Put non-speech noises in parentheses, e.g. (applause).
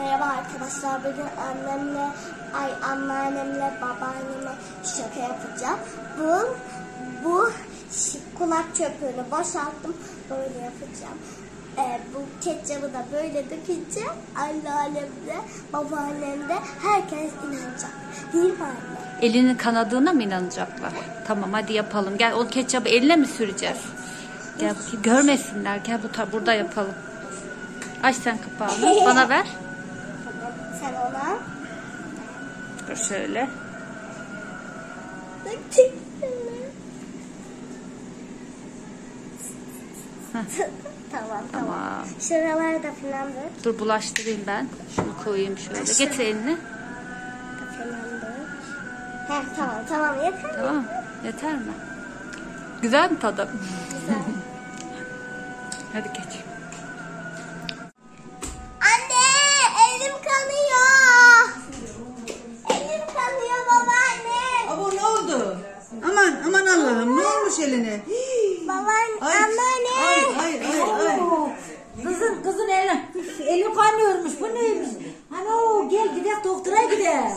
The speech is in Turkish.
Merhaba arkadaşlar. Bugün annemle, ay anneannemle, babaannemle şaka yapacağım. Bu, bu kulak çöpünü boşalttım. Böyle yapacağım. Ee, bu ketçabı da böyle dökeceğim. Anneannemle, babaannemle herkes inanacak. Değil mi anne? Elinin kanadığına mı inanacaklar? Tamam hadi yapalım. Gel o ketçabı eline mi süreceğiz? Gel görmesinler. Gel bu burada yapalım. Aç sen kapağını. Bana ver. Sen ona Dur şöyle. (laughs) tamam tamam. Tamam. Şuralarda falan dök. Dur bulaştırayım ben. Şunu koyayım şöyle. Getir elini. Heh, tamam tamam yeter. Tamam? Yeter mi? Güzel mi tadı? Güzel. (laughs) Hadi geç. Aman aman Allah'ım ne olmuş eline? Hii. Baban ay, aman ay, ay, ay, ay. Kızın kızın eli, eli kaynıyormuş bu neymiş? Hani o gel gidelim doktora gidelim.